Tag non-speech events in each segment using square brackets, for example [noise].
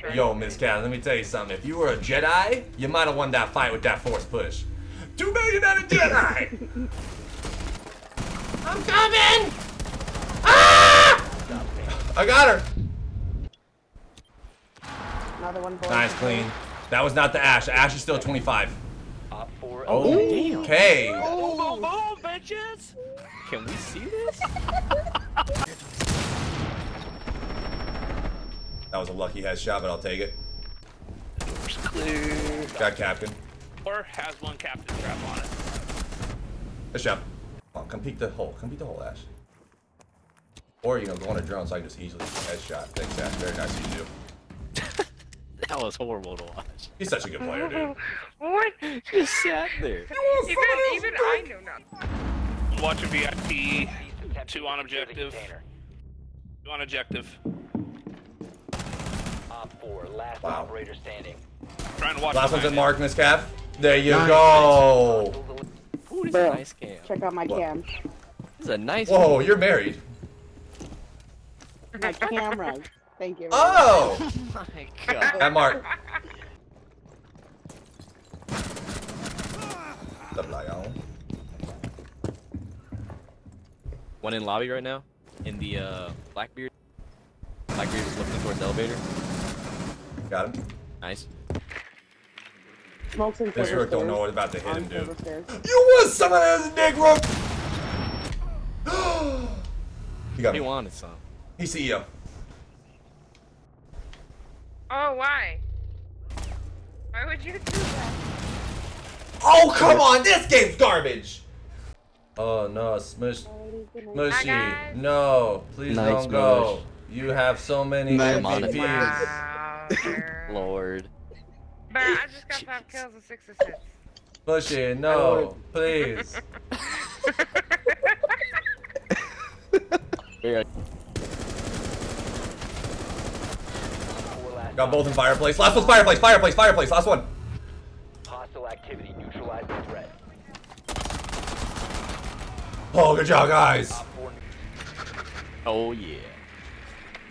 shrine. Yo, Miss Cat, let me tell you something. If you were a Jedi, you might have won that fight with that force push. Too bad you're not a Jedi! [laughs] I'm coming! Ah! I got her! Another one. boy. Nice, clean. That was not the Ash. Ash is still 25. Op 4 Oh, eliminated. okay. Boom, boom, boom, bitches! Can we see this? [laughs] That was a lucky headshot, but I'll take it. Door's clear. Got Kapkan. Or has one Kapkan trap on it. Good job. Come on, come peek the hole. Come peek the hole, Ash. Or, you know, go on a drone so I can just easily headshot. Thanks, Ash. Very nice of you to do. [laughs] That was horrible to watch. He's such a good player, dude. [laughs] What? Just sat there. Even even I know not. Watching VIP. Two on objective. Two on objective. Op 4, last Wow. operator standing. Trying to watch. Last one's at Mark, Miss Cap. There you Nice. go. Hostiles el- it. Ooh, this is Bro, a nice cam. Check out my What? cam. This is a nice Whoa, you're married. My cameras. Thank you. Oh! Oh [laughs] my god. At Mark. [laughs] The lion. One in lobby right now. In the uh, Blackbeard. Blackbeard is looking towards the elevator. Got him. Nice. Smokes and This silver Rook don't know what about to hit On him, dude. You want some of this, Nick Rook? [gasps] he got He me. wanted some. He's CEO. Oh, why? Why would you do that? Oh, come on. This game's garbage. Uh, oh, no. Smush. Hi, Mushy. guys. No. Please Nice don't go. You have so many Nice. MVPs. Wow. Girl. [laughs] Lord. But I just got five kills and six assists. Mushy, no. Please. Very four last Got both in fireplace. Last one's fireplace. Fireplace. Fireplace. Last one. Hostile activity. Neutralize the threat. Oh, good job, guys. Oh yeah.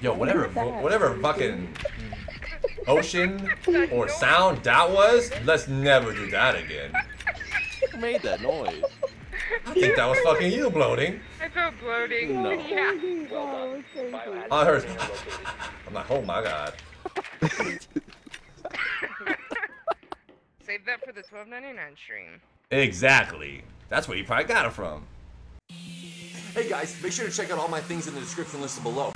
Yo, whatever, that? whatever fucking ocean or sound that was, let's never do that again. Who made that noise? I think that was fucking you bloating. I felt bloating. No. [laughs] Yeah. well Oh, done. crazy. I heard. container. [laughs] I'm like, oh my god. Save that for the 12.99 stream. Exactly. That's where you probably got it from. Hey guys, make sure to check out all my things in the description listed below.